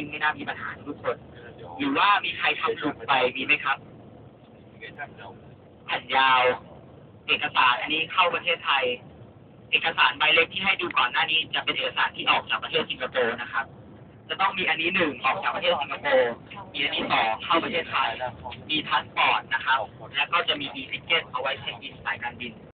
ซึ่งไม่น่ามีปัญหาทุกคน หรือว่ามีใครทำหลุดไปมีไหมครับแผ่นยาว เอกสารอันนี้เข้าประเทศไทย เอกสารใบเล็กที่ให้ดูก่อนหน้านี้ จะเป็นเอกสารที่ออกจากประเทศสิงคโปร์นะครับ จะต้องมีอันนี้หนึ่งออกจากประเทศสิงคโปร์มีอันนี้สองเข้าประเทศไทยมีพาสปอร์ตนะครับ แล้วก็จะมี e-ticket เอาไว้เช็คอินสายการบิน